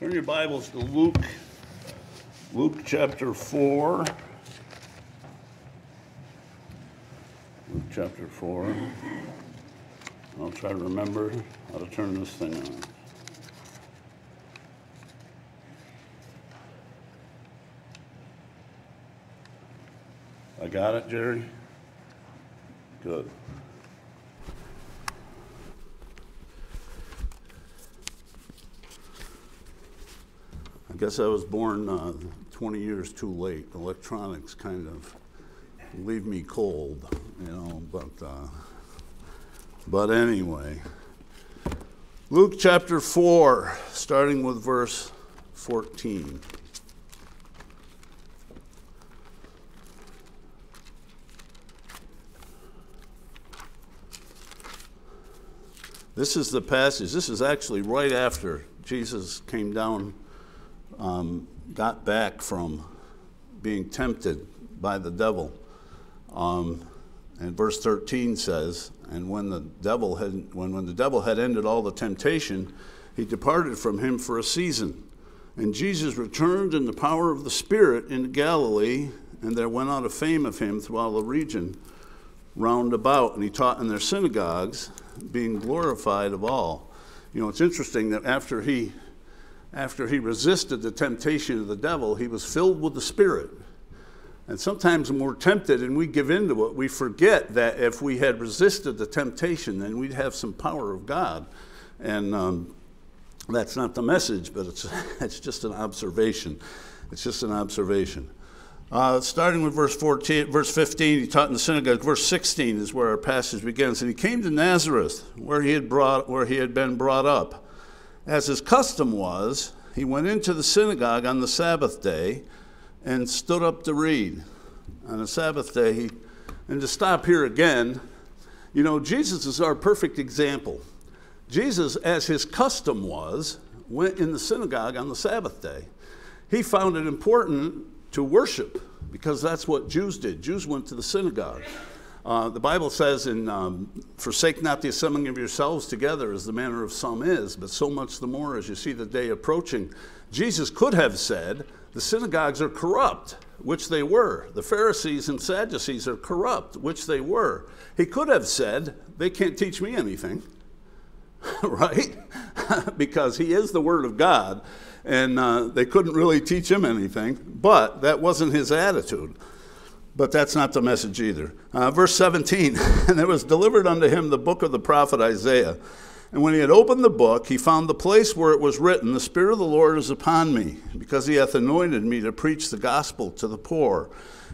Turn your Bibles to Luke, Luke chapter 4. Luke chapter 4. I'll try to remember how to turn this thing on. I got it, Jerry? Good. Guess I was born uh, 20 years too late. Electronics kind of leave me cold, you know, but, uh, but anyway. Luke chapter 4, starting with verse 14. This is the passage. This is actually right after Jesus came down, um, got back from being tempted by the devil. Um, and verse 13 says, And when the devil had when, when the devil had ended all the temptation, he departed from him for a season. And Jesus returned in the power of the Spirit into Galilee, and there went out a fame of him through all the region round about. And he taught in their synagogues, being glorified of all. You know, it's interesting that after he after he resisted the temptation of the devil, he was filled with the Spirit. And sometimes when we're tempted and we give in to it, we forget that if we had resisted the temptation, then we'd have some power of God. And um, that's not the message, but it's, it's just an observation. It's just an observation. Uh, starting with verse 14, verse 15, he taught in the synagogue. Verse 16 is where our passage begins. And he came to Nazareth, where he had brought, where he had been brought up. As his custom was, he went into the synagogue on the Sabbath day and stood up to read on a Sabbath day. He, and to stop here again, you know, Jesus is our perfect example. Jesus, as his custom was, went in the synagogue on the Sabbath day. He found it important to worship because that's what Jews did. Jews went to the synagogue. Uh, the Bible says, in, um, Forsake not the assembling of yourselves together, as the manner of some is, but so much the more as you see the day approaching. Jesus could have said, The synagogues are corrupt, which they were. The Pharisees and Sadducees are corrupt, which they were. He could have said, They can't teach me anything, right? because he is the Word of God, and uh, they couldn't really teach him anything, but that wasn't his attitude. But that's not the message either. Uh, verse 17 And there was delivered unto him the book of the prophet Isaiah. And when he had opened the book, he found the place where it was written, The Spirit of the Lord is upon me, because he hath anointed me to preach the gospel to the poor.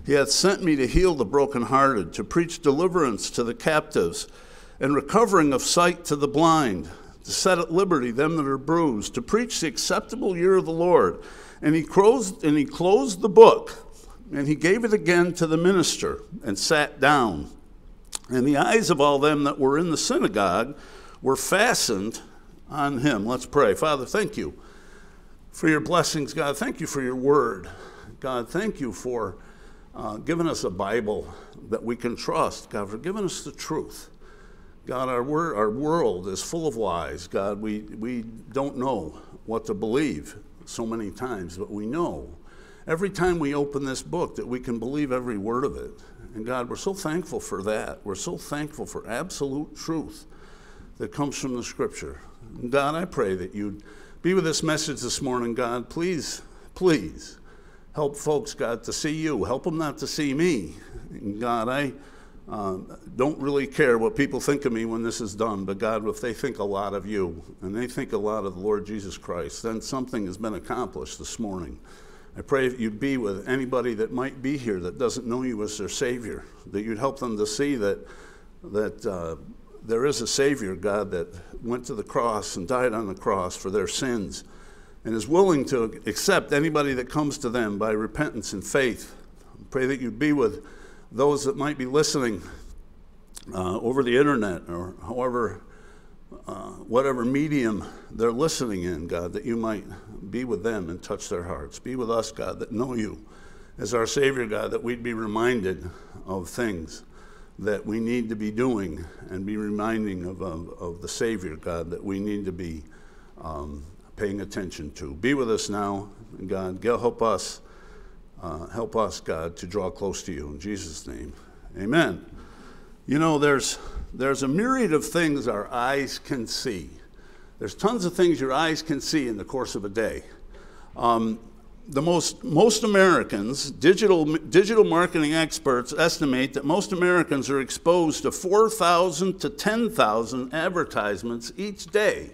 He hath sent me to heal the brokenhearted, to preach deliverance to the captives, and recovering of sight to the blind, to set at liberty them that are bruised, to preach the acceptable year of the Lord. And he closed, and he closed the book, and he gave it again to the minister, and sat down. And the eyes of all them that were in the synagogue were fastened on him. Let's pray. Father, thank you for your blessings, God. Thank you for your word. God, thank you for uh, giving us a Bible that we can trust, God, for giving us the truth. God, our, wor- our world is full of lies. God, we, we don't know what to believe so many times, but we know every time we open this book that we can believe every word of it. And God, we're so thankful for that. We're so thankful for absolute truth that comes from the scripture. And God, I pray that you'd be with this message this morning, God. Please, please help folks, God, to see you. Help them not to see me. And God, I uh, don't really care what people think of me when this is done, but God, if they think a lot of you and they think a lot of the Lord Jesus Christ, then something has been accomplished this morning. I pray that you'd be with anybody that might be here that doesn't know you as their Savior, that you'd help them to see that, that uh, there is a Savior, God, that went to the cross and died on the cross for their sins and is willing to accept anybody that comes to them by repentance and faith. I pray that you'd be with those that might be listening uh, over the internet or however, uh, whatever medium they're listening in, God, that you might be with them and touch their hearts. Be with us, God, that know you as our Savior, God, that we'd be reminded of things that we need to be doing and be reminding of, of, of the Savior, God, that we need to be um, paying attention to. Be with us now, God. Help us, uh, help us, God, to draw close to you. In Jesus' name, amen. You know, there's, there's a myriad of things our eyes can see. There's tons of things your eyes can see in the course of a day. Um, the most, most Americans, digital, digital marketing experts estimate that most Americans are exposed to 4,000 to 10,000 advertisements each day.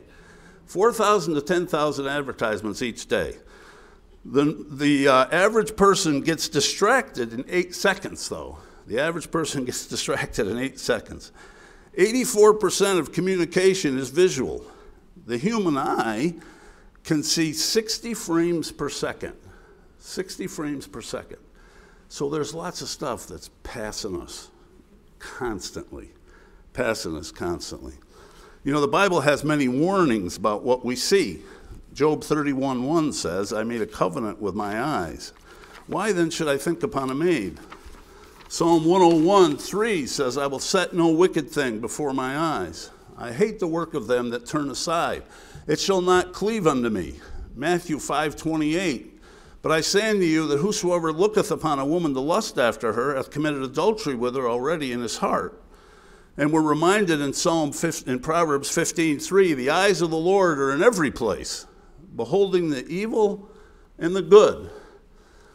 4,000 to 10,000 advertisements each day. The, the uh, average person gets distracted in eight seconds, though. The average person gets distracted in eight seconds. 84% of communication is visual. The human eye can see 60 frames per second. 60 frames per second. So there's lots of stuff that's passing us constantly, passing us constantly. You know, the Bible has many warnings about what we see. Job 31:1 says, I made a covenant with my eyes. Why then should I think upon a maid? Psalm 101:3 says, I will set no wicked thing before my eyes. I hate the work of them that turn aside. It shall not cleave unto me. Matthew 5:28 but I say unto you that whosoever looketh upon a woman to lust after her hath committed adultery with her already in his heart. And we're reminded in Psalm 15, in Proverbs 15:3, the eyes of the Lord are in every place, beholding the evil and the good.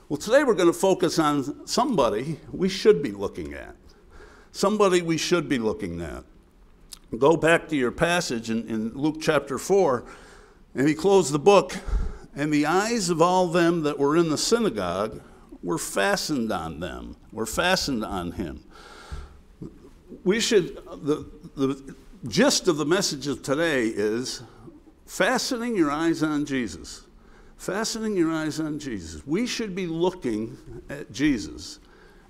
Well, today we're going to focus on somebody we should be looking at. Somebody we should be looking at. Go back to your passage in, in Luke chapter 4, and he closed the book and the eyes of all them that were in the synagogue were fastened on them, were fastened on him. We should, the, the gist of the message of today is fastening your eyes on Jesus. Fastening your eyes on Jesus. We should be looking at Jesus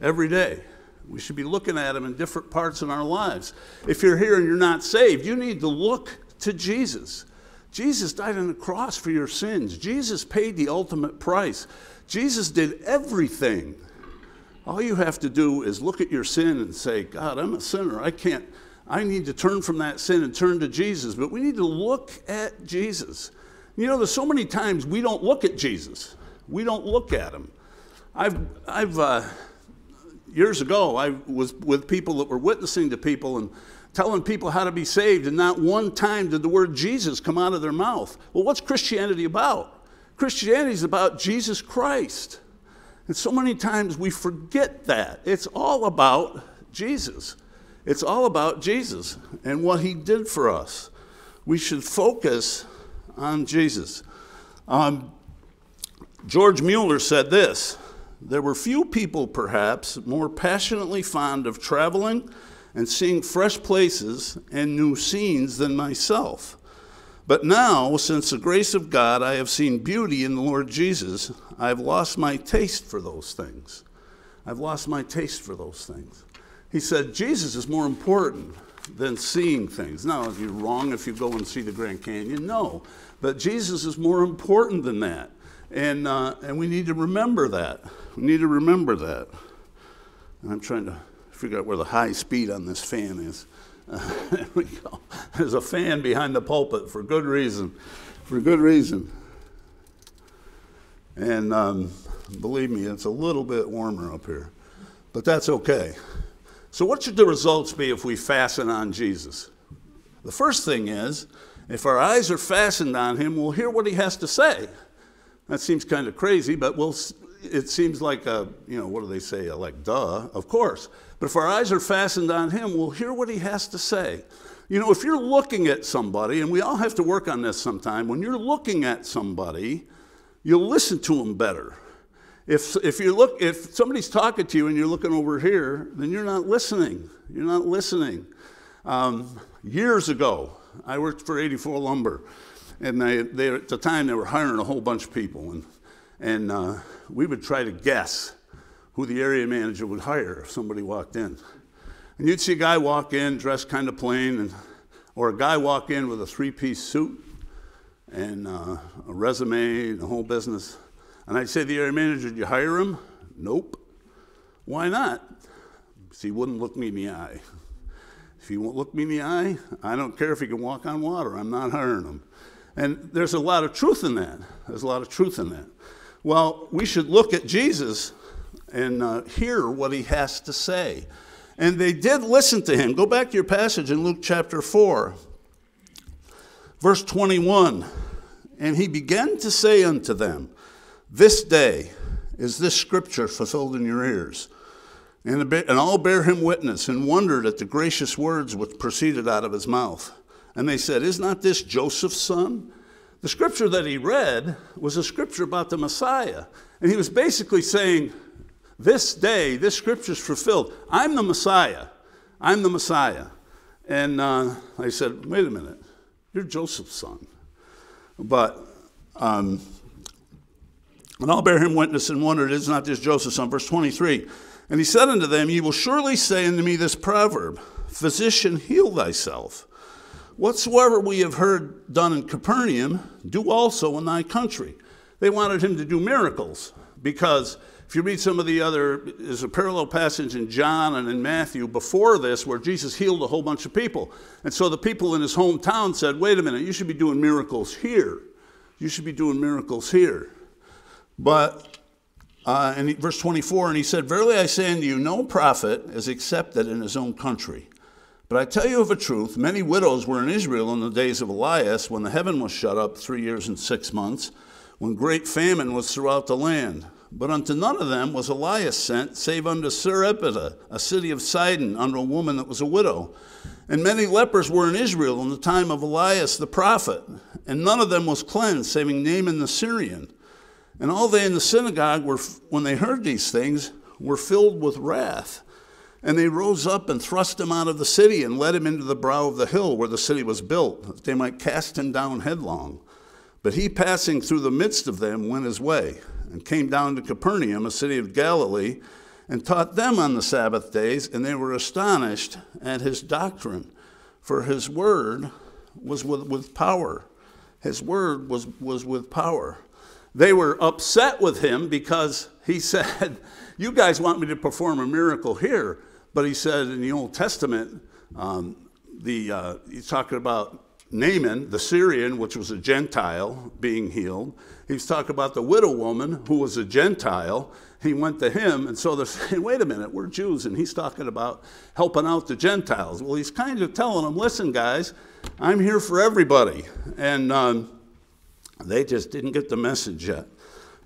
every day. We should be looking at him in different parts in our lives. If you're here and you're not saved, you need to look to Jesus. Jesus died on the cross for your sins. Jesus paid the ultimate price. Jesus did everything. All you have to do is look at your sin and say, God, I'm a sinner. I can't, I need to turn from that sin and turn to Jesus. But we need to look at Jesus. You know, there's so many times we don't look at Jesus, we don't look at him. I've, I've, uh, years ago, I was with people that were witnessing to people, and telling people how to be saved, and not one time did the word Jesus come out of their mouth. Well, what's Christianity about? Christianity is about Jesus Christ. And so many times we forget that. It's all about Jesus. It's all about Jesus and what he did for us. We should focus on Jesus. Um, George Mueller said this There were few people, perhaps, more passionately fond of traveling and seeing fresh places and new scenes than myself. But now, since the grace of God, I have seen beauty in the Lord Jesus, I've lost my taste for those things. I've lost my taste for those things. He said, Jesus is more important than seeing things. Now, you're wrong if you go and see the Grand Canyon. No. But Jesus is more important than that. And, uh, and we need to remember that. We need to remember that. And I'm trying to figure out where the high speed on this fan is. Uh, there we go. There's a fan behind the pulpit for good reason. For good reason. And um, believe me, it's a little bit warmer up here. But that's okay. So, what should the results be if we fasten on Jesus? The first thing is, if our eyes are fastened on him, we'll hear what he has to say. That seems kind of crazy, but we'll, it seems like a, you know, what do they say? Like, duh, of course. But if our eyes are fastened on Him, we'll hear what He has to say. You know, if you're looking at somebody, and we all have to work on this sometime, when you're looking at somebody, you'll listen to them better. If, if, you look, if somebody's talking to you and you're looking over here, then you're not listening. You're not listening. Um, years ago, I worked for 84 Lumber, and they, they, at the time they were hiring a whole bunch of people, and, and uh, we would try to guess who the area manager would hire if somebody walked in. And you'd see a guy walk in dressed kind of plain, and, or a guy walk in with a three piece suit and uh, a resume and the whole business. And I'd say the area manager, Did you hire him? Nope. Why not? Because he wouldn't look me in the eye. If he won't look me in the eye, I don't care if he can walk on water. I'm not hiring him. And there's a lot of truth in that. There's a lot of truth in that. Well, we should look at Jesus and uh, hear what he has to say. And they did listen to him. Go back to your passage in Luke chapter 4, verse 21. And he began to say unto them, This day is this scripture fulfilled in your ears. And, all bear him witness and wondered at the gracious words which proceeded out of his mouth. And they said, Is not this Joseph's son? The scripture that he read was a scripture about the Messiah. And he was basically saying, This day, this scripture is fulfilled. I'm the Messiah. I'm the Messiah. And uh, I said, Wait a minute, you're Joseph's son. But, um, and I'll bear him witness and wondered, Is not this Joseph's son? Verse 23. And he said unto them, Ye will surely say unto me this proverb Physician, heal thyself. Whatsoever we have heard done in Capernaum, do also in thy country. They wanted him to do miracles because if you read some of the other, there's a parallel passage in John and in Matthew before this where Jesus healed a whole bunch of people. And so the people in his hometown said, wait a minute, you should be doing miracles here. You should be doing miracles here. But uh, in verse 24, and he said, Verily I say unto you, no prophet is accepted in his own country. But I tell you of a truth, many widows were in Israel in the days of Elias, when the heaven was shut up three years and six months, when great famine was throughout the land. But unto none of them was Elias sent, save unto Sarepta, a city of Sidon, unto a woman that was a widow. And many lepers were in Israel in the time of Elias the prophet, and none of them was cleansed, saving Naaman the Syrian. And all they in the synagogue were, when they heard these things, were filled with wrath. And they rose up and thrust him out of the city and led him into the brow of the hill where the city was built, that they might cast him down headlong. But he, passing through the midst of them, went his way and came down to Capernaum, a city of Galilee, and taught them on the Sabbath days, and they were astonished at his doctrine, for his word was with, with power. His word was, was with power. They were upset with him because he said, You guys want me to perform a miracle here. But he said in the Old Testament, um, the, uh, he's talking about Naaman, the Syrian, which was a Gentile, being healed. He's talking about the widow woman who was a Gentile. He went to him, and so they're saying, wait a minute, we're Jews, and he's talking about helping out the Gentiles. Well, he's kind of telling them, listen, guys, I'm here for everybody. And um, they just didn't get the message yet.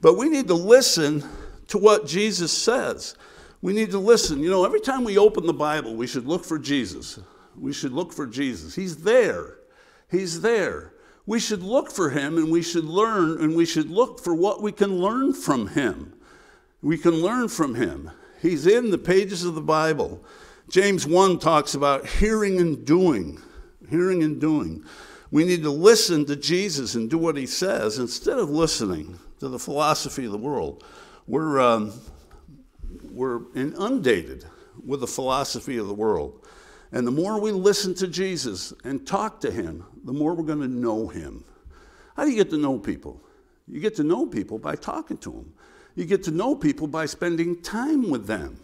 But we need to listen to what Jesus says. We need to listen. You know, every time we open the Bible, we should look for Jesus. We should look for Jesus. He's there. He's there. We should look for him and we should learn and we should look for what we can learn from him. We can learn from him. He's in the pages of the Bible. James 1 talks about hearing and doing. Hearing and doing. We need to listen to Jesus and do what he says instead of listening to the philosophy of the world. We're, um, we're inundated with the philosophy of the world. And the more we listen to Jesus and talk to him, the more we're going to know him. How do you get to know people? You get to know people by talking to them. You get to know people by spending time with them.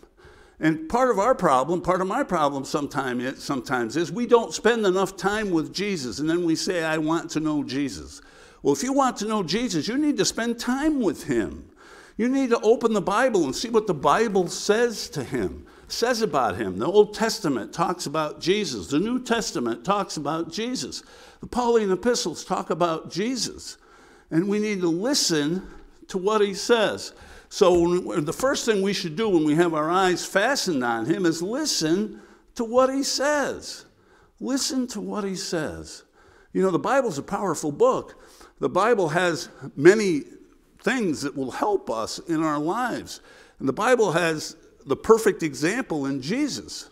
And part of our problem, part of my problem sometimes, sometimes is we don't spend enough time with Jesus and then we say, I want to know Jesus. Well, if you want to know Jesus, you need to spend time with him. You need to open the Bible and see what the Bible says to him, says about him. The Old Testament talks about Jesus. The New Testament talks about Jesus. The Pauline epistles talk about Jesus. And we need to listen to what he says. So, the first thing we should do when we have our eyes fastened on him is listen to what he says. Listen to what he says. You know, the Bible's a powerful book. The Bible has many things that will help us in our lives. And the Bible has the perfect example in Jesus.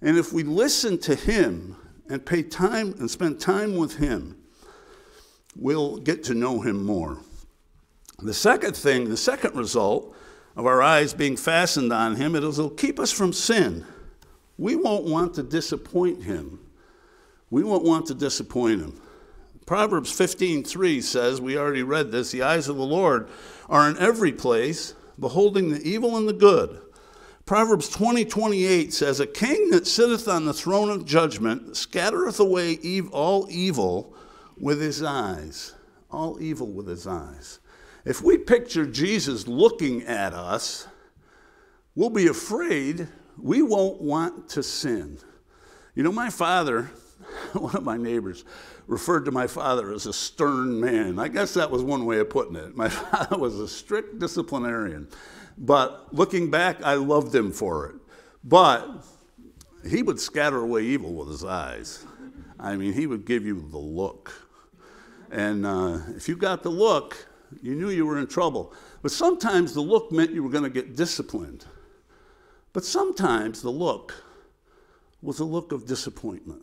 And if we listen to him and pay time and spend time with him, we'll get to know him more. The second thing, the second result of our eyes being fastened on him, it'll keep us from sin. We won't want to disappoint him. We won't want to disappoint him. Proverbs 15:3 says, we already read this, the eyes of the Lord are in every place, beholding the evil and the good. Proverbs 20, says, A king that sitteth on the throne of judgment scattereth away all evil, with his eyes, all evil with his eyes. If we picture Jesus looking at us, we'll be afraid we won't want to sin. You know, my father, one of my neighbors, referred to my father as a stern man. I guess that was one way of putting it. My father was a strict disciplinarian. But looking back, I loved him for it. But he would scatter away evil with his eyes. I mean, he would give you the look. And uh, if you got the look, you knew you were in trouble. But sometimes the look meant you were going to get disciplined. But sometimes the look was a look of disappointment.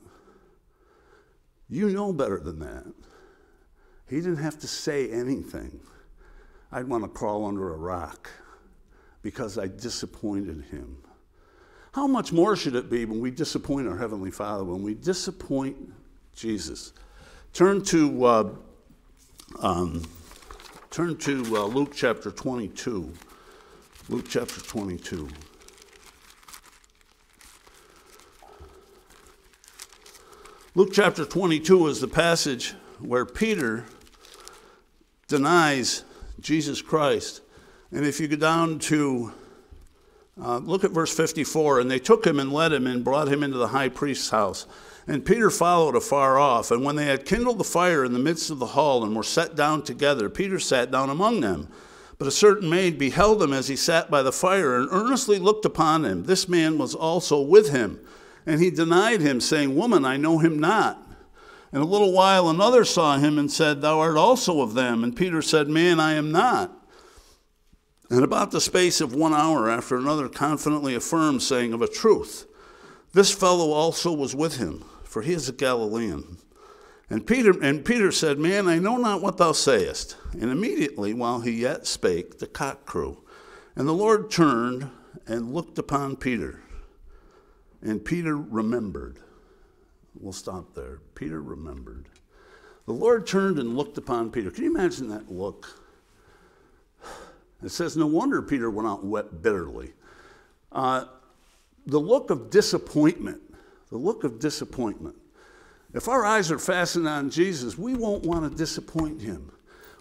You know better than that. He didn't have to say anything. I'd want to crawl under a rock because I disappointed him. How much more should it be when we disappoint our Heavenly Father, when we disappoint Jesus? Turn to, uh, um, turn to uh, Luke chapter 22. Luke chapter 22. Luke chapter 22 is the passage where Peter denies Jesus Christ. And if you go down to uh, look at verse 54 and they took him and led him and brought him into the high priest's house. And Peter followed afar off. And when they had kindled the fire in the midst of the hall and were set down together, Peter sat down among them. But a certain maid beheld him as he sat by the fire and earnestly looked upon him. This man was also with him. And he denied him, saying, Woman, I know him not. And a little while another saw him and said, Thou art also of them. And Peter said, Man, I am not. And about the space of one hour after another confidently affirmed, saying, Of a truth, this fellow also was with him, for he is a Galilean. And Peter, and Peter said, Man, I know not what thou sayest. And immediately, while he yet spake, the cock crew. And the Lord turned and looked upon Peter. And Peter remembered. We'll stop there. Peter remembered. The Lord turned and looked upon Peter. Can you imagine that look? It says, No wonder Peter went out and wept bitterly. Uh, the look of disappointment, the look of disappointment. If our eyes are fastened on Jesus, we won't want to disappoint him.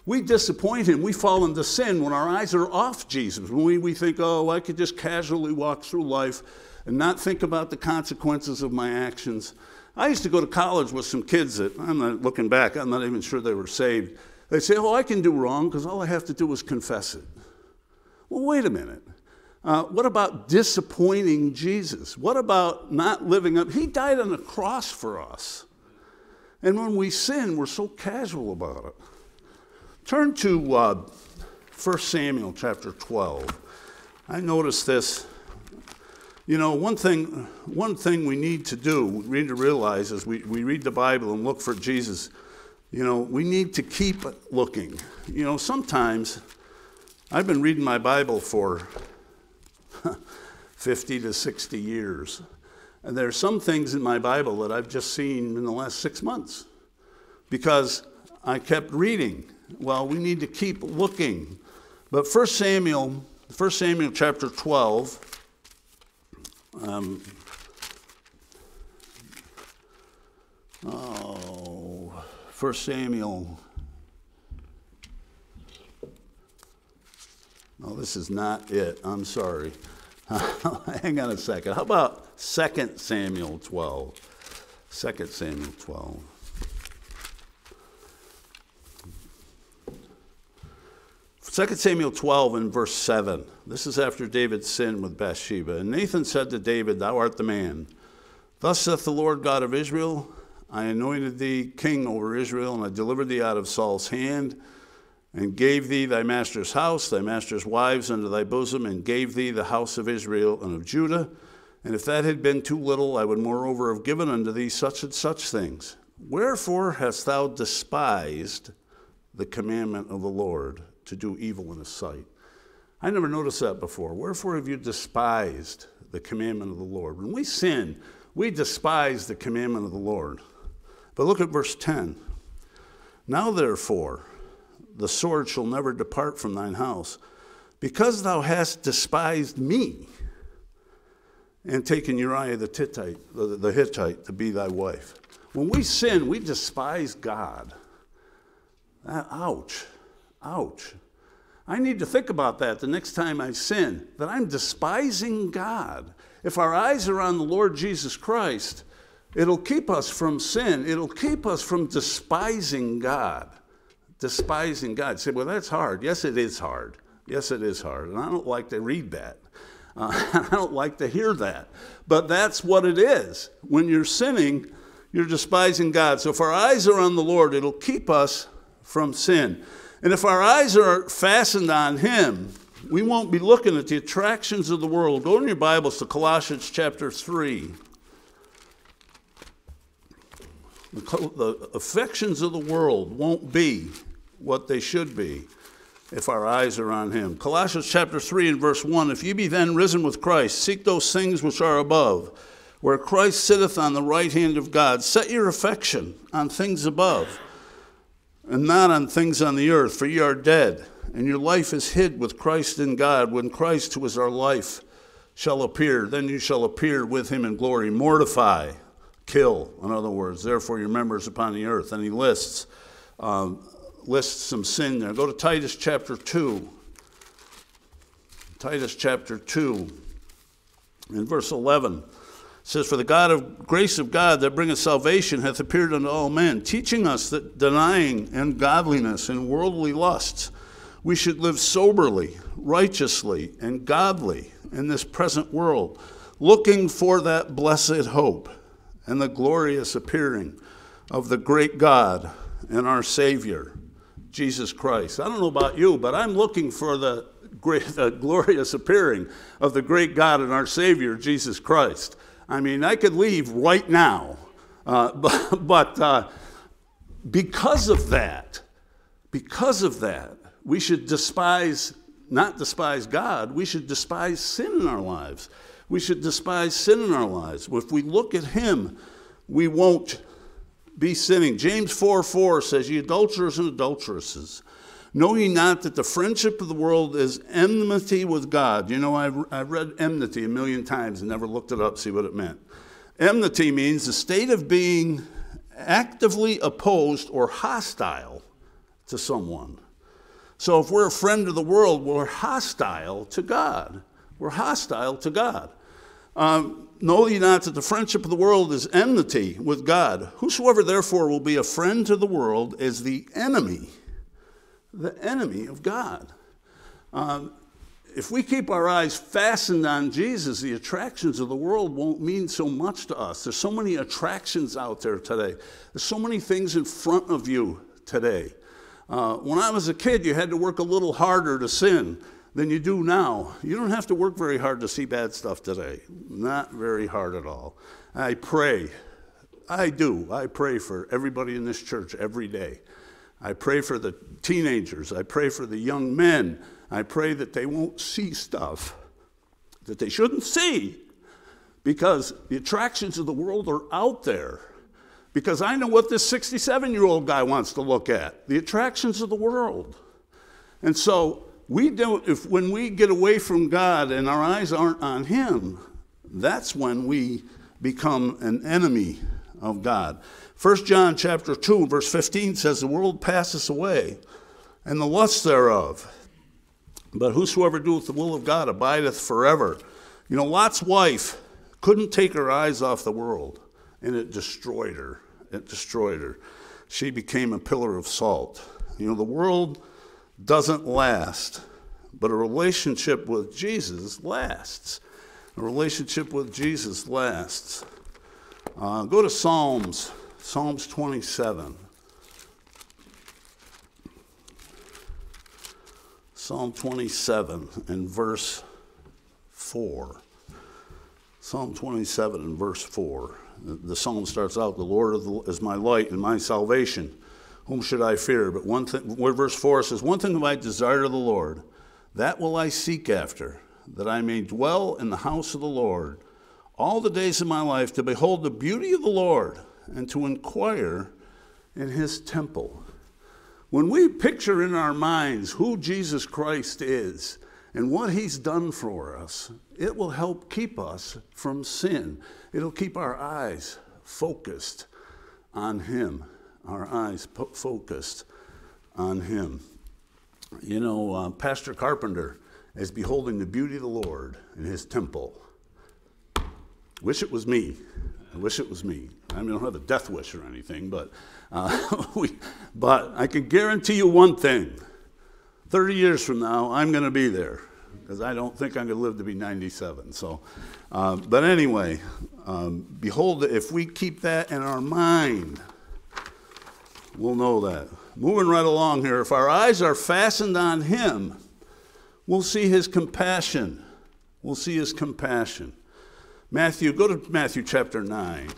We disappoint him. We fall into sin when our eyes are off Jesus. When we, we think, oh, I could just casually walk through life and not think about the consequences of my actions. I used to go to college with some kids that, I'm not looking back, I'm not even sure they were saved. They'd say, oh, I can do wrong because all I have to do is confess it. Well, wait a minute. Uh, what about disappointing Jesus? What about not living up? He died on the cross for us. And when we sin, we're so casual about it. Turn to uh, 1 Samuel chapter 12. I noticed this. You know, one thing, one thing we need to do, we need to realize as we, we read the Bible and look for Jesus, you know, we need to keep looking. You know, sometimes I've been reading my Bible for 50 to 60 years. And there are some things in my Bible that I've just seen in the last six months because I kept reading. Well, we need to keep looking. But 1 Samuel, 1 Samuel chapter 12, um, oh, 1 Samuel No, this is not it. I'm sorry. Hang on a second. How about 2 Samuel 12? 2 Samuel 12. Second Samuel 12 and verse 7. This is after David sinned with Bathsheba. And Nathan said to David, Thou art the man. Thus saith the Lord God of Israel I anointed thee king over Israel, and I delivered thee out of Saul's hand and gave thee thy master's house, thy master's wives unto thy bosom, and gave thee the house of Israel and of Judah. And if that had been too little, I would moreover have given unto thee such and such things. Wherefore hast thou despised the commandment of the Lord to do evil in his sight? I never noticed that before. Wherefore have you despised the commandment of the Lord? When we sin, we despise the commandment of the Lord. But look at verse 10. Now, therefore, the sword shall never depart from thine house, because thou hast despised me and taken Uriah the Hittite, the, Hittite to be thy wife. When we sin, we despise God. Uh, ouch, ouch. I need to think about that the next time I sin, that I'm despising God. If our eyes are on the Lord Jesus Christ, it'll keep us from sin. It'll keep us from despising God. Despising God. say, well, that's hard. Yes, it is hard. Yes, it is hard. And I don't like to read that. Uh, I don't like to hear that. But that's what it is. When you're sinning, you're despising God. So if our eyes are on the Lord, it'll keep us from sin. And if our eyes are fastened on Him, we won't be looking at the attractions of the world. Go in your Bibles to Colossians chapter 3. The affections of the world won't be what they should be if our eyes are on Him. Colossians chapter 3 and verse 1 If ye be then risen with Christ, seek those things which are above, where Christ sitteth on the right hand of God. Set your affection on things above and not on things on the earth, for ye are dead, and your life is hid with Christ in God. When Christ, who is our life, shall appear, then you shall appear with him in glory. Mortify, kill, in other words, therefore your members upon the earth. And he lists, um, lists some sin there. Go to Titus chapter 2. Titus chapter 2, in verse 11 says, For the God of grace of God that bringeth salvation hath appeared unto all men, teaching us that denying ungodliness and worldly lusts, we should live soberly, righteously, and godly in this present world, looking for that blessed hope and the glorious appearing of the great God and our Savior, Jesus Christ. I don't know about you, but I'm looking for the great, the glorious appearing of the great God and our Savior, Jesus Christ. I mean, I could leave right now, uh, but, but uh, because of that, because of that, we should despise, not despise God, we should despise sin in our lives. We should despise sin in our lives. If we look at Him, we won't be sinning. James 4 4 says, Ye adulterers and adulteresses, Know ye not that the friendship of the world is enmity with God? You know, I've, I've read enmity a million times and never looked it up, see what it meant. Enmity means the state of being actively opposed or hostile to someone. So if we're a friend of the world, we're hostile to God. We're hostile to God. Um, know ye not that the friendship of the world is enmity with God? Whosoever therefore will be a friend to the world is the enemy the enemy of God. Um, if we keep our eyes fastened on Jesus, the attractions of the world won't mean so much to us. There's so many attractions out there today. There's so many things in front of you today. Uh, when I was a kid, you had to work a little harder to sin than you do now. You don't have to work very hard to see bad stuff today. Not very hard at all. I pray. I do. I pray for everybody in this church every day. I pray for the teenagers. I pray for the young men. I pray that they won't see stuff that they shouldn't see because the attractions of the world are out there. Because I know what this 67 year old guy wants to look at the attractions of the world. And so, we don't, if when we get away from God and our eyes aren't on Him, that's when we become an enemy of God. 1 John chapter 2, verse 15 says, The world passes away, and the lust thereof. But whosoever doeth the will of God abideth forever. You know, Lot's wife couldn't take her eyes off the world, and it destroyed her. It destroyed her. She became a pillar of salt. You know, the world doesn't last, but a relationship with Jesus lasts. A relationship with Jesus lasts. Uh, go to Psalms Psalms 27. Psalm 27 and verse 4. Psalm 27 and verse 4. The psalm starts out, The Lord is my light and my salvation. Whom should I fear? But one thing, verse 4 says, One thing have I desired of the Lord, that will I seek after, that I may dwell in the house of the Lord all the days of my life, to behold the beauty of the Lord and to inquire in his temple. When we picture in our minds who Jesus Christ is and what he's done for us, it will help keep us from sin. It'll keep our eyes focused on him, our eyes focused on him. You know, uh, Pastor Carpenter is beholding the beauty of the Lord in his temple. Wish it was me. I wish it was me. I, mean, I don't have a death wish or anything, but, uh, we, but I can guarantee you one thing 30 years from now, I'm going to be there because I don't think I'm going to live to be 97. So, uh, but anyway, um, behold, if we keep that in our mind, we'll know that. Moving right along here, if our eyes are fastened on Him, we'll see His compassion. We'll see His compassion. Matthew, go to Matthew chapter 9.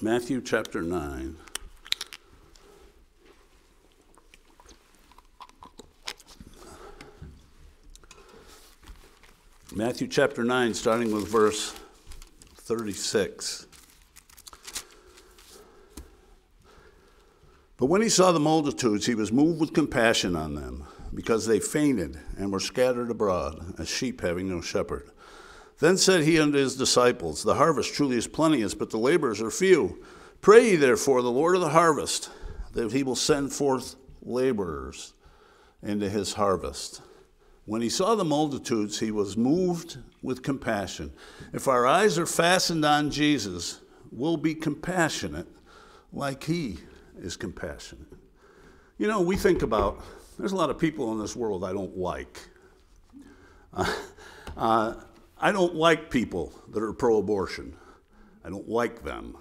Matthew chapter 9. Matthew chapter 9, starting with verse 36. But when he saw the multitudes, he was moved with compassion on them, because they fainted and were scattered abroad, as sheep having no shepherd. Then said he unto his disciples, The harvest truly is plenteous, but the laborers are few. Pray ye therefore the Lord of the harvest, that he will send forth laborers into his harvest. When he saw the multitudes, he was moved with compassion. If our eyes are fastened on Jesus, we'll be compassionate like he is compassionate. You know, we think about, there's a lot of people in this world I don't like. Uh, uh, I don't like people that are pro abortion. I don't like them.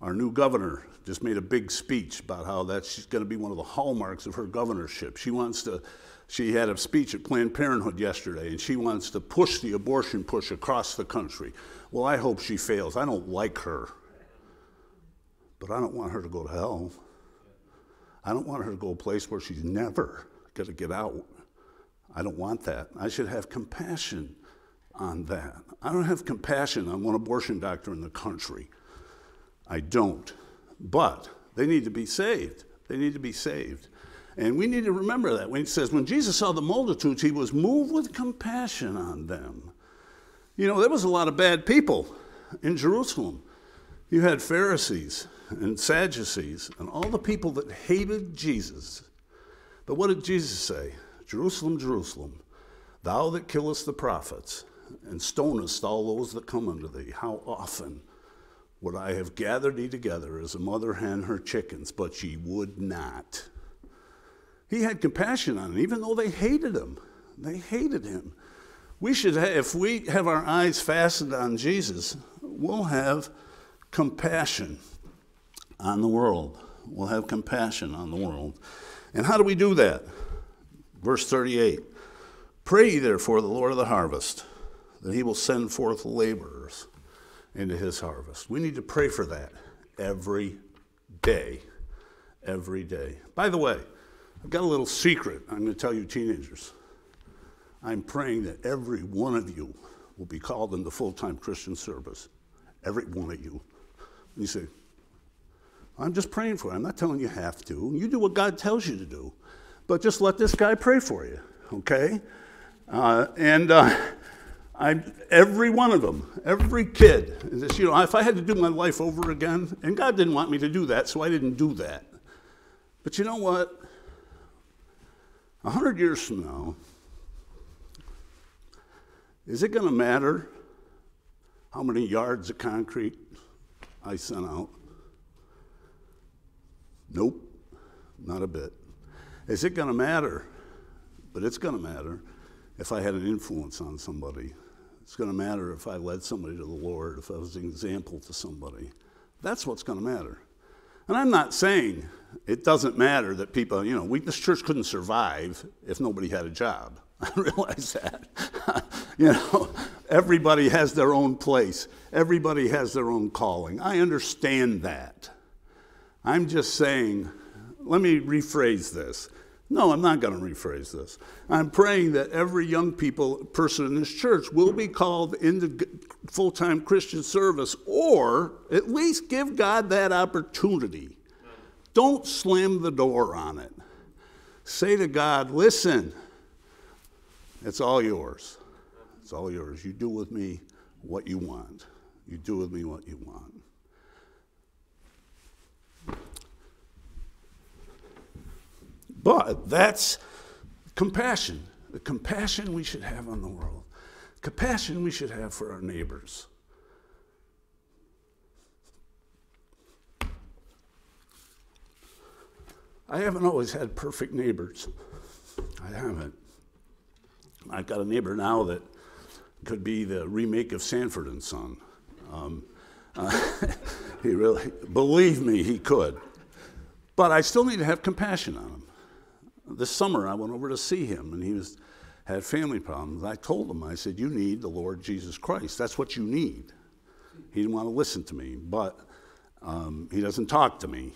Our new governor just made a big speech about how that's going to be one of the hallmarks of her governorship. She wants to she had a speech at Planned Parenthood yesterday, and she wants to push the abortion push across the country. Well, I hope she fails. I don't like her, but I don't want her to go to hell. I don't want her to go a place where she's never going to get out. I don't want that. I should have compassion on that. I don't have compassion on one abortion doctor in the country. I don't. But they need to be saved. They need to be saved. And we need to remember that when he says, when Jesus saw the multitudes, he was moved with compassion on them. You know, there was a lot of bad people in Jerusalem. You had Pharisees and Sadducees and all the people that hated Jesus. But what did Jesus say? Jerusalem, Jerusalem, thou that killest the prophets and stonest all those that come unto thee, how often would I have gathered thee together as a mother hen her chickens, but ye would not. He had compassion on them, even though they hated him. They hated him. We should have, if we have our eyes fastened on Jesus, we'll have compassion on the world. We'll have compassion on the world. And how do we do that? Verse 38 Pray therefore the Lord of the harvest that he will send forth laborers into his harvest. We need to pray for that every day. Every day. By the way, I've got a little secret I'm going to tell you, teenagers. I'm praying that every one of you will be called into full time Christian service. Every one of you. And you say, I'm just praying for you. I'm not telling you have to. You do what God tells you to do. But just let this guy pray for you, okay? Uh, and uh, I'm, every one of them, every kid, this, you know, if I had to do my life over again, and God didn't want me to do that, so I didn't do that. But you know what? A hundred years from now, is it going to matter how many yards of concrete I sent out? Nope, not a bit. Is it going to matter? But it's going to matter if I had an influence on somebody. It's going to matter if I led somebody to the Lord, if I was an example to somebody. That's what's going to matter. And I'm not saying it doesn't matter that people, you know, we, this church couldn't survive if nobody had a job. I realize that. you know, everybody has their own place, everybody has their own calling. I understand that. I'm just saying, let me rephrase this. No, I'm not going to rephrase this. I'm praying that every young people person in this church will be called into full-time Christian service or at least give God that opportunity don't slam the door on it. Say to God, listen, it's all yours. It's all yours. You do with me what you want. You do with me what you want. But that's compassion, the compassion we should have on the world, compassion we should have for our neighbors. I haven't always had perfect neighbors. I haven't. I've got a neighbor now that could be the remake of Sanford and Son. Um, uh, he really, believe me, he could. But I still need to have compassion on him. This summer, I went over to see him, and he was had family problems. I told him, I said, "You need the Lord Jesus Christ. That's what you need." He didn't want to listen to me, but um, he doesn't talk to me.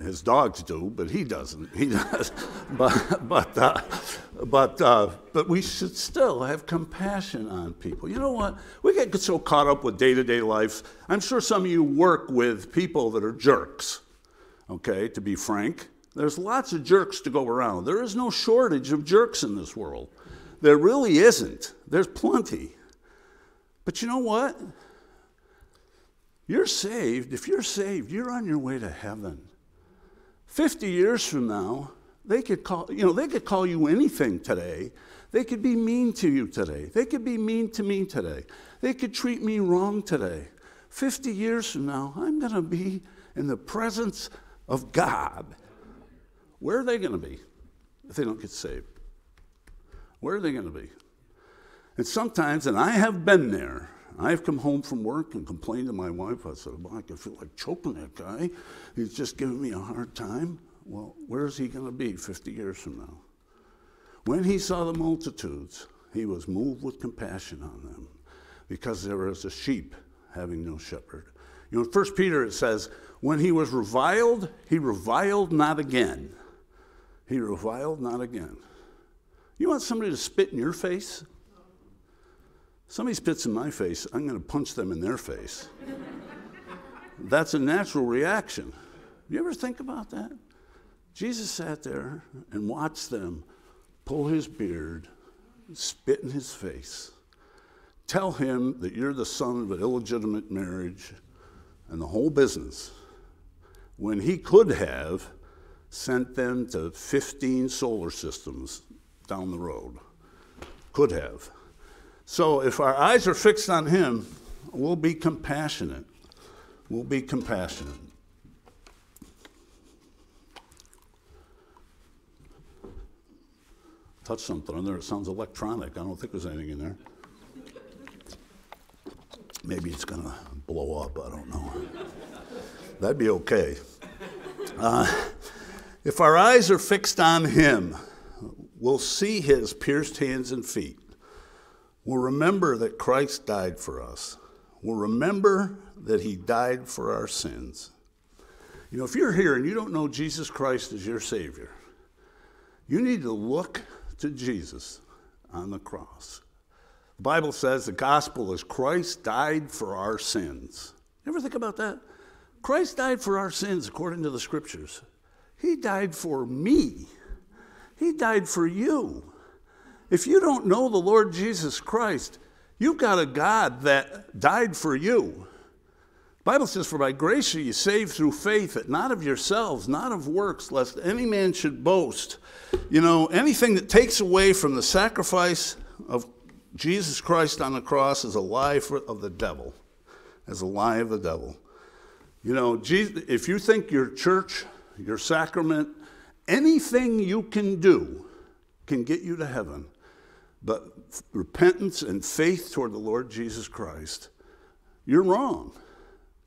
His dogs do, but he doesn't. He does. but but uh, but uh, but we should still have compassion on people. You know what? We get so caught up with day to day life. I'm sure some of you work with people that are jerks. Okay, to be frank, there's lots of jerks to go around. There is no shortage of jerks in this world. There really isn't. There's plenty. But you know what? You're saved. If you're saved, you're on your way to heaven. 50 years from now, they could call, you know, they could call you anything today. They could be mean to you today. They could be mean to me today. They could treat me wrong today. 50 years from now, I'm going to be in the presence of God. Where are they going to be if they don't get saved? Where are they going to be? And sometimes, and I have been there, I've come home from work and complained to my wife. I said, well, I can feel like choking that guy. He's just giving me a hard time. Well, where's he going to be 50 years from now? When he saw the multitudes, he was moved with compassion on them because there was a sheep having no shepherd. You know, in 1 Peter it says, when he was reviled, he reviled not again. He reviled not again. You want somebody to spit in your face? Somebody spits in my face, I'm going to punch them in their face. That's a natural reaction. You ever think about that? Jesus sat there and watched them pull his beard, spit in his face, tell him that you're the son of an illegitimate marriage and the whole business, when he could have sent them to 15 solar systems down the road. Could have. So if our eyes are fixed on Him, we'll be compassionate. We'll be compassionate. Touch something in there. It sounds electronic. I don't think there's anything in there. Maybe it's going to blow up. I don't know. That'd be okay. Uh, if our eyes are fixed on Him, we'll see His pierced hands and feet. We'll remember that Christ died for us. We'll remember that he died for our sins. You know, if you're here and you don't know Jesus Christ as your Savior, you need to look to Jesus on the cross. The Bible says the gospel is Christ died for our sins. Ever think about that? Christ died for our sins according to the scriptures. He died for me. He died for you. If you don't know the Lord Jesus Christ, you've got a God that died for you. The Bible says, For by grace are you saved through faith, that not of yourselves, not of works, lest any man should boast. You know, anything that takes away from the sacrifice of Jesus Christ on the cross is a lie of the devil, as a lie of the devil. You know, if you think your church, your sacrament, anything you can do can get you to heaven, but repentance and faith toward the Lord Jesus Christ, you're wrong.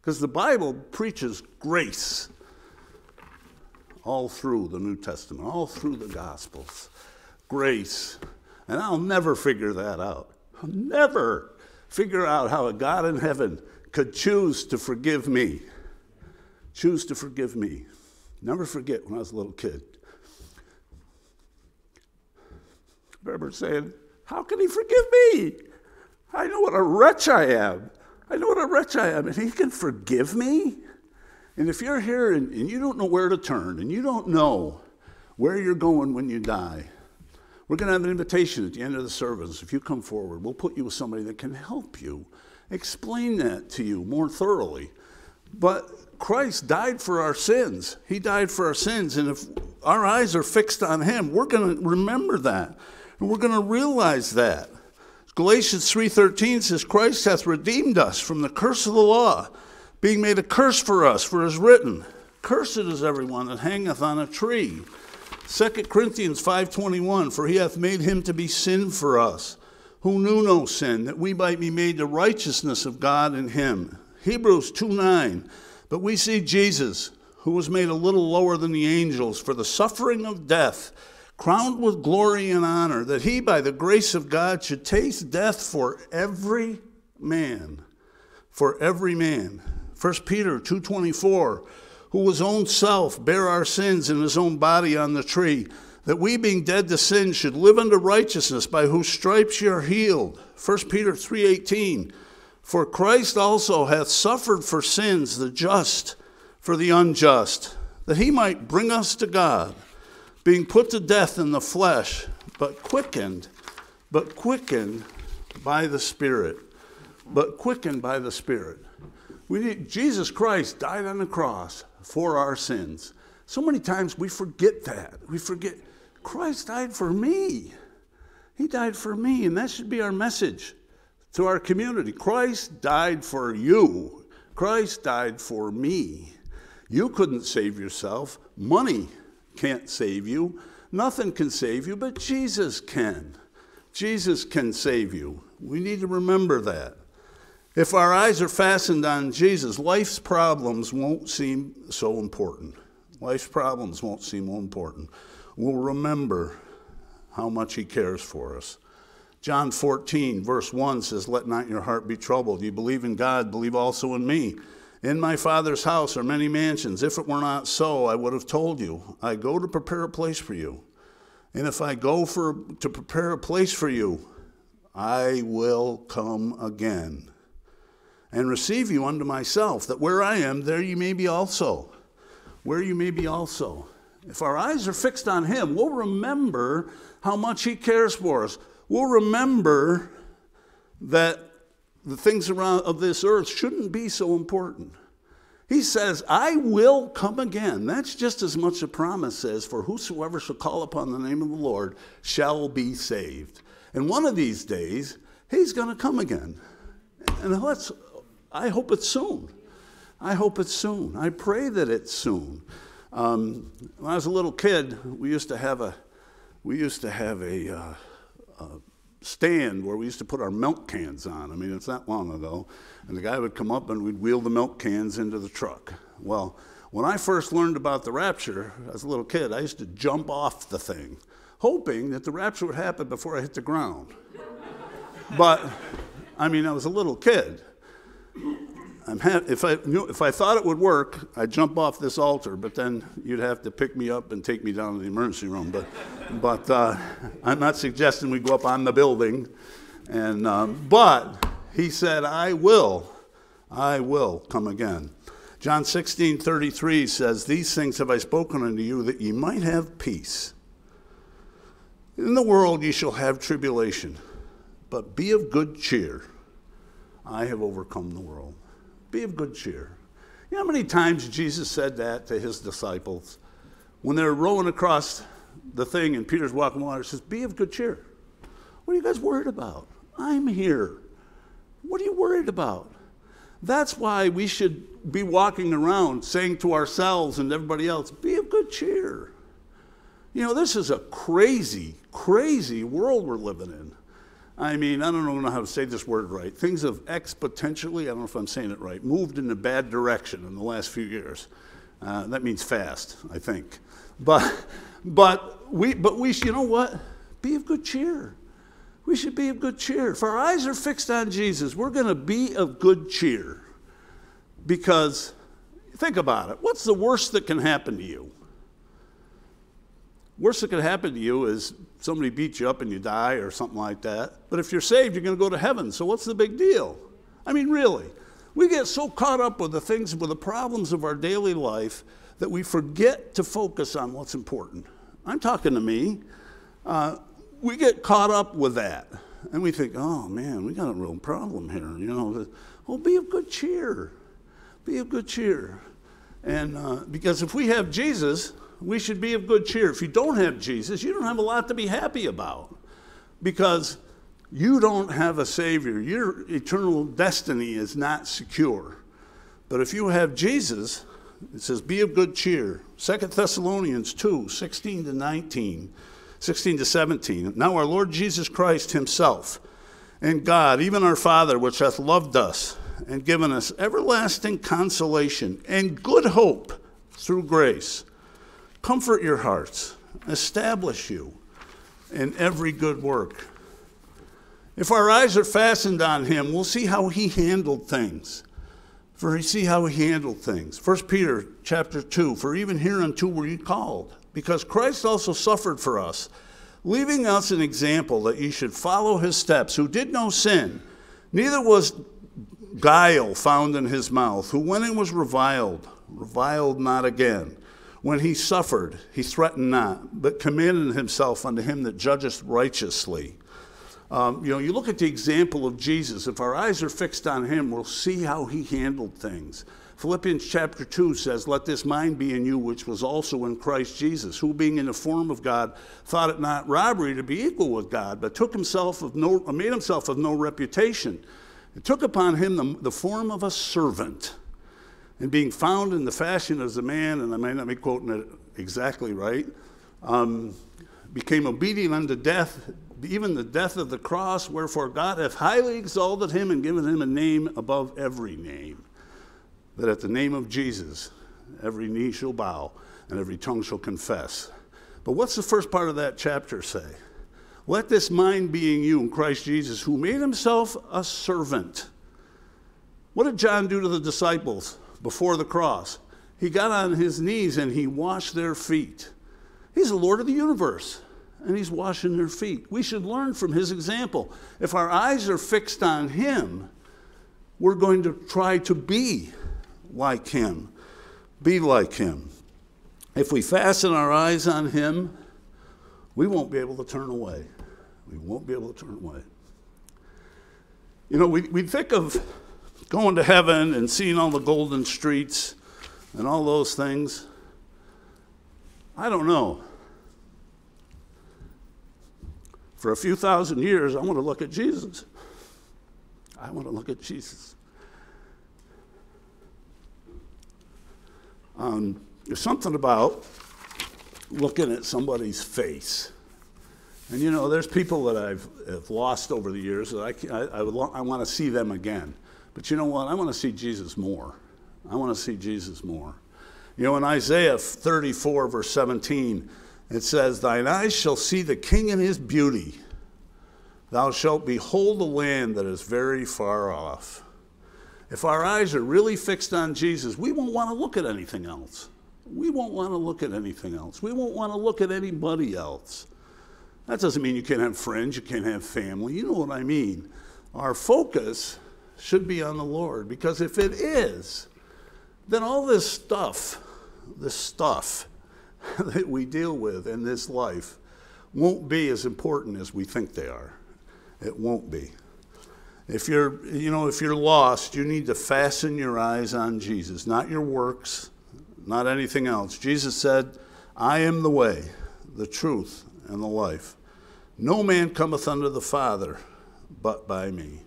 Because the Bible preaches grace all through the New Testament, all through the Gospels. Grace. And I'll never figure that out. I'll never figure out how a God in heaven could choose to forgive me. Choose to forgive me. Never forget when I was a little kid. I remember saying, how can he forgive me? I know what a wretch I am. I know what a wretch I am, and he can forgive me? And if you're here and, and, you don't know where to turn, and you don't know where you're going when you die, we're going to have an invitation at the end of the service. If you come forward, we'll put you with somebody that can help you, explain that to you more thoroughly. But Christ died for our sins. He died for our sins, and if our eyes are fixed on Him. We're going to remember that. And we're going to realize that. Galatians 3:13 says Christ hath redeemed us from the curse of the law, being made a curse for us, for it is written, Cursed is everyone that hangeth on a tree. 2 Corinthians 5:21 For he hath made him to be sin for us, who knew no sin, that we might be made the righteousness of God in him. Hebrews 2:9 But we see Jesus, who was made a little lower than the angels for the suffering of death, crowned with glory and honor, that he, by the grace of God, should taste death for every man. For every man. 1 Peter 2.24, who his own self bare our sins in his own body on the tree, that we being dead to sin should live unto righteousness, by whose stripes ye are healed. 1 Peter 3.18, for Christ also hath suffered for sins, the just for the unjust, that he might bring us to God being put to death in the flesh, but quickened, but quickened by the Spirit. But quickened by the Spirit. We need, Jesus Christ died on the cross for our sins. So many times we forget that. We forget Christ died for me. He died for me, and that should be our message to our community. Christ died for you. Christ died for me. You couldn't save yourself. Money can't save you. Nothing can save you, but Jesus can. Jesus can save you. We need to remember that. If our eyes are fastened on Jesus, life's problems won't seem so important. Life's problems won't seem more important. We'll remember how much He cares for us. John 14, verse 1 says, Let not your heart be troubled. You believe in God, believe also in me. In my Father's house are many mansions. If it were not so, I would have told you. I go to prepare a place for you. And if I go for, to prepare a place for you, I will come again and receive you unto myself, that where I am, there you may be also. Where you may be also. If our eyes are fixed on Him, we'll remember how much He cares for us. We'll remember that the things around of this earth shouldn't be so important. He says, I will come again. That's just as much a promise as for whosoever shall call upon the name of the Lord shall be saved. And one of these days, he's going to come again. And let's, I hope it's soon. I hope it's soon. I pray that it's soon. Um, when I was a little kid, we used to have a, we used to have a, uh, a stand where we used to put our milk cans on. I mean, it's that long ago. And the guy would come up and we'd wheel the milk cans into the truck. Well, when I first learned about the rapture as a little kid, I used to jump off the thing, hoping that the rapture would happen before I hit the ground. but, I mean, I was a little kid. If, I knew, if I thought it would work, I'd jump off this altar, but then you'd have to pick me up and take me down to the emergency room. But, but uh, I'm not suggesting we go up on the building. And, um, but he said, I will, I will come again. John 16, 33 says, These things have I spoken unto you that ye might have peace. In the world ye shall have tribulation, but be of good cheer. I have overcome the world. Be of good cheer. You know how many times Jesus said that to his disciples? When they're rowing across the thing and Peter's walking water, he says, Be of good cheer. What are you guys worried about? I'm here. What are you worried about? That's why we should be walking around saying to ourselves and everybody else, Be of good cheer. You know, this is a crazy, crazy world we're living in. I mean, I don't know how to say this word right. Things have exponentially, I don't know if I'm saying it right, moved in a bad direction in the last few years. Uh, that means fast, I think. But, but, we, but we, you know what? Be of good cheer. We should be of good cheer. If our eyes are fixed on Jesus, we're going to be of good cheer. Because, think about it. What's the worst that can happen to you? Worst that could happen to you is somebody beats you up and you die or something like that. But if you're saved, you're going to go to heaven. So what's the big deal? I mean, really. We get so caught up with the things, with the problems of our daily life that we forget to focus on what's important. I'm talking to me. Uh, we get caught up with that. And we think, oh man, we got a real problem here. You know, well, be of good cheer. Be of good cheer. And uh, because if we have Jesus, we should be of good cheer. If you don't have Jesus, you don't have a lot to be happy about because you don't have a Savior. Your eternal destiny is not secure. But if you have Jesus, it says, be of good cheer. 2 Thessalonians 2 16 to 19, 16 to 17. Now our Lord Jesus Christ Himself and God, even our Father, which hath loved us and given us everlasting consolation and good hope through grace, comfort your hearts, establish you in every good work. If our eyes are fastened on Him, we'll see how He handled things for you see how he handled things. 1 Peter chapter 2, for even hereunto were you called, because Christ also suffered for us, leaving us an example that ye should follow his steps, who did no sin, neither was guile found in his mouth, who when he was reviled, reviled not again. When he suffered, he threatened not, but commended himself unto him that judgeth righteously. Um, you know, you look at the example of Jesus. If our eyes are fixed on him, we'll see how he handled things. Philippians chapter 2 says, Let this mind be in you, which was also in Christ Jesus, who being in the form of God, thought it not robbery to be equal with God, but took himself of no, made himself of no reputation, and took upon him the, the form of a servant. And being found in the fashion as a man, and I may not be quoting it exactly right, um, became obedient unto death, even the death of the cross, wherefore God hath highly exalted him and given him a name above every name, that at the name of Jesus every knee shall bow and every tongue shall confess. But what's the first part of that chapter say? Let this mind be in you in Christ Jesus, who made himself a servant. What did John do to the disciples before the cross? He got on his knees and he washed their feet. He's the Lord of the universe and he's washing their feet. We should learn from his example. If our eyes are fixed on him, we're going to try to be like him, be like him. If we fasten our eyes on him, we won't be able to turn away. We won't be able to turn away. You know, we, we think of going to heaven and seeing all the golden streets and all those things. I don't know. For a few thousand years, I want to look at Jesus. I want to look at Jesus. Um, there's something about looking at somebody's face. And you know, there's people that I've, have lost over the years that I, I, I, I want to see them again. But you know what? I want to see Jesus more. I want to see Jesus more. You know, in Isaiah 34, verse 17, it says, Thine eyes shall see the king in his beauty. Thou shalt behold a land that is very far off. If our eyes are really fixed on Jesus, we won't want to look at anything else. We won't want to look at anything else. We won't want to look at anybody else. That doesn't mean you can't have friends, you can't have family. You know what I mean. Our focus should be on the Lord because if it is, then all this stuff, this stuff, that we deal with in this life won't be as important as we think they are. It won't be. If you're, you know, if you're lost, you need to fasten your eyes on Jesus, not your works, not anything else. Jesus said, I am the way, the truth, and the life. No man cometh unto the Father but by me.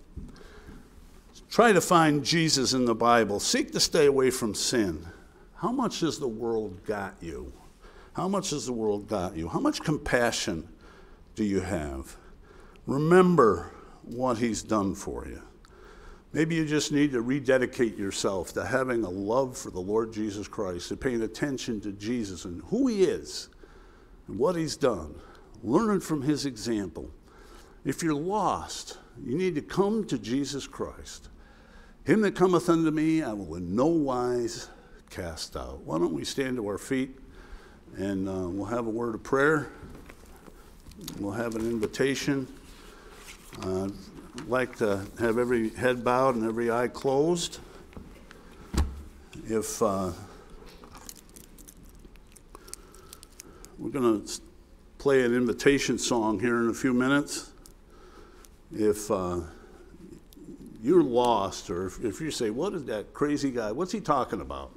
Try to find Jesus in the Bible. Seek to stay away from sin. How much has the world got you? How much has the world got you? How much compassion do you have? Remember what He's done for you. Maybe you just need to rededicate yourself to having a love for the Lord Jesus Christ, to paying attention to Jesus and who He is and what He's done, learning from His example. If you're lost, you need to come to Jesus Christ. Him that cometh unto me, I will in no wise cast out. Why don't we stand to our feet? and uh, we'll have a word of prayer. We'll have an invitation. Uh, I'd like to have every head bowed and every eye closed. If uh, we're going to play an invitation song here in a few minutes, if uh, you're lost or if, if you say, What is that crazy guy? What's he talking about?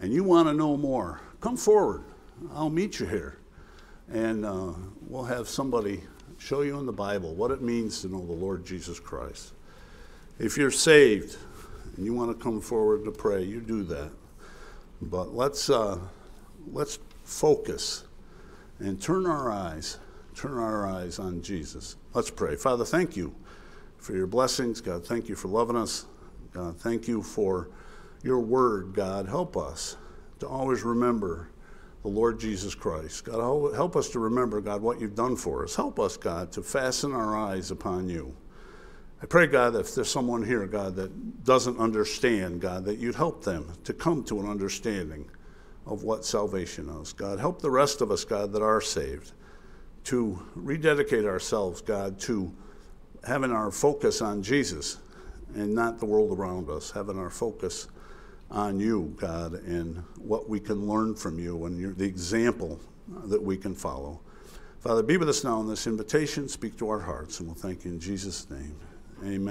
And you want to know more, come forward I'll meet you here. And uh, we'll have somebody show you in the Bible what it means to know the Lord Jesus Christ. If you're saved and you want to come forward to pray, you do that. But let's, uh, let's focus and turn our eyes, turn our eyes on Jesus. Let's pray. Father, thank you for your blessings. God, thank you for loving us. God, thank you for your word. God, help us to always remember the Lord Jesus Christ. God, help us to remember, God, what you've done for us. Help us, God, to fasten our eyes upon you. I pray, God, if there's someone here, God, that doesn't understand, God, that you'd help them to come to an understanding of what salvation is. God, help the rest of us, God, that are saved to rededicate ourselves, God, to having our focus on Jesus and not the world around us, having our focus on you, God, and what we can learn from you and the example that we can follow. Father, be with us now in this invitation. Speak to our hearts, and we'll thank you in Jesus' name. Amen.